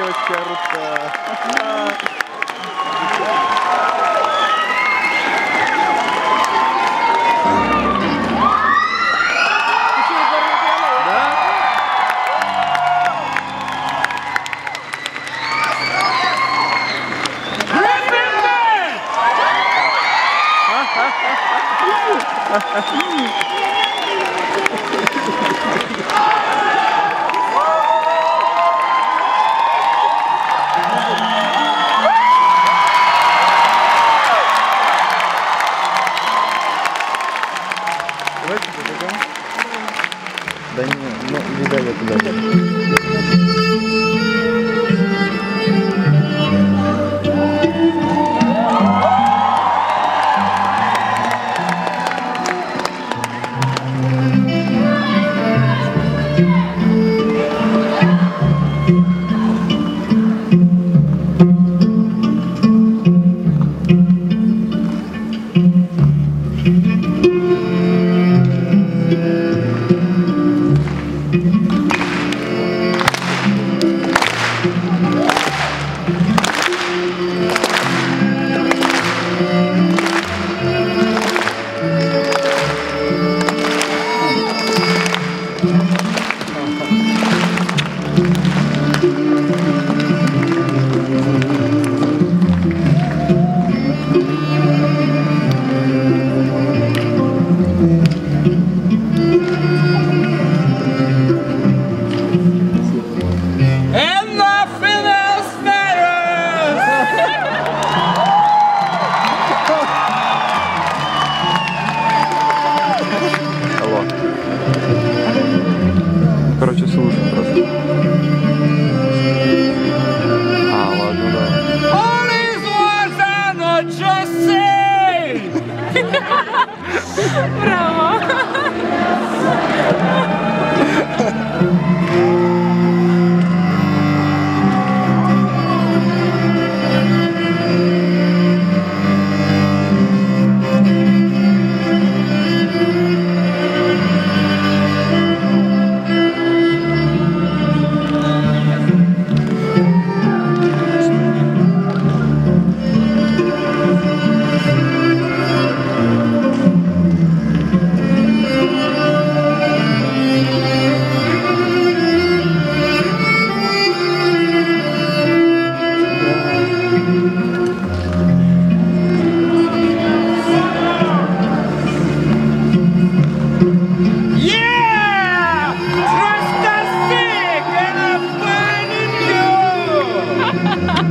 девочки орут. Давайте Да не, ну, видали туда.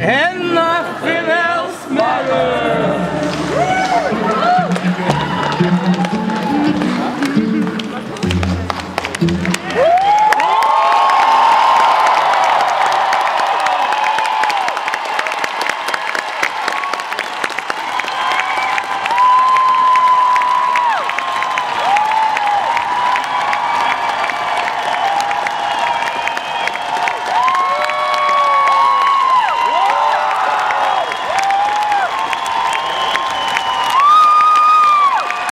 And nothing else matters.